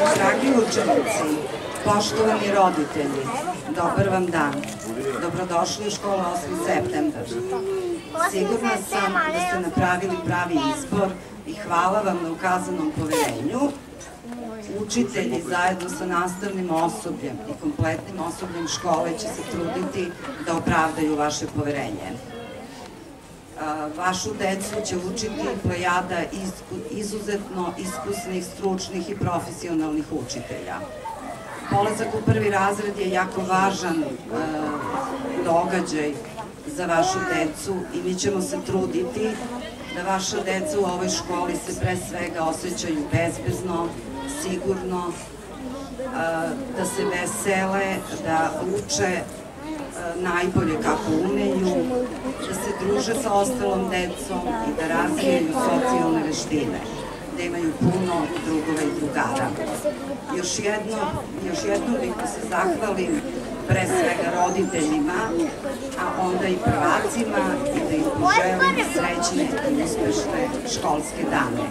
Dragi učenici, poštovani roditelji, dobar vam dan. Dobrodošli u školu 8. septembar. Sigurna sam da ste napravili pravi izbor i hvala vam na ukazanom poverenju. Učitelji zajedno sa nastavnim osobljem i kompletnim osobljem škole će se truditi da opravdaju vaše poverenje. Vašu decu će učiti plejada izuzetno iskusnih, stručnih i profesionalnih učitelja. Polazak u prvi razred je jako važan događaj za vašu decu i mi ćemo se truditi da vaša deca u ovoj školi se pre svega osjećaju bezbezno, sigurno, da se vesele, da uče najbolje kako umeju, druže sa ostalom decom i da razvijaju socijalne veštine, da imaju puno drugova i drugara. Još jednom, još jednom bih da se zahvalim pre svega roditeljima, a onda i prvacima i da im poželim srećne i uspešne školske dane.